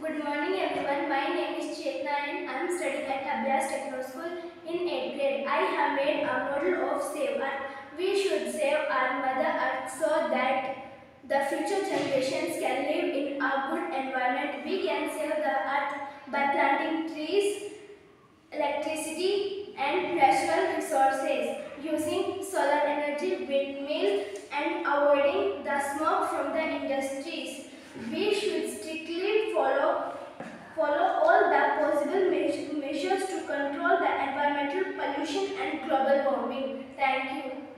Good morning everyone. My name is Chetna and I am studying at Abhyas Techno School in 8th grade. I have made a model of Save. We should save our Mother Earth so that the future generations can live in a good environment. We can save the earth by planting trees, electricity and natural resources using solar energy, windmill and avoiding pollution and global warming. Thank you.